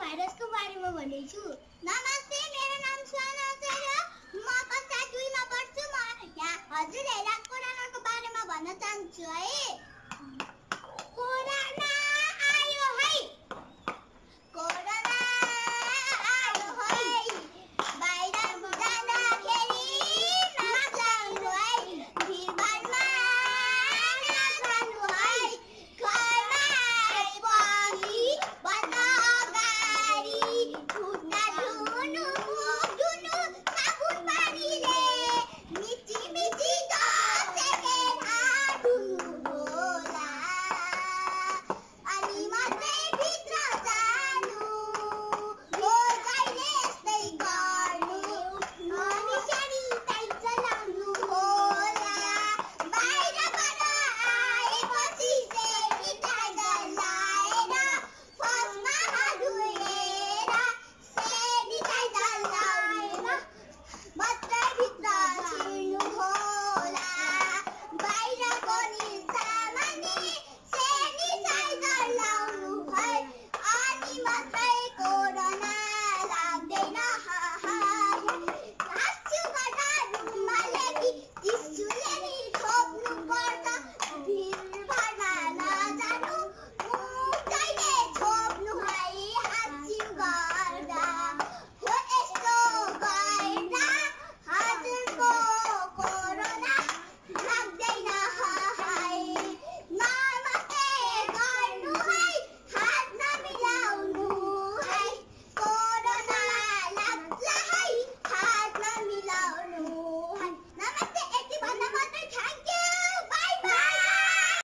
भाइरसको बारेमा भन्दैछु छु नमस्ते मेरो नाम सोना छ र म कक्षा दुईमा पढ्छु म हजुरहरूलाई कोरोनाको बारेमा भन्न चाहन्छु है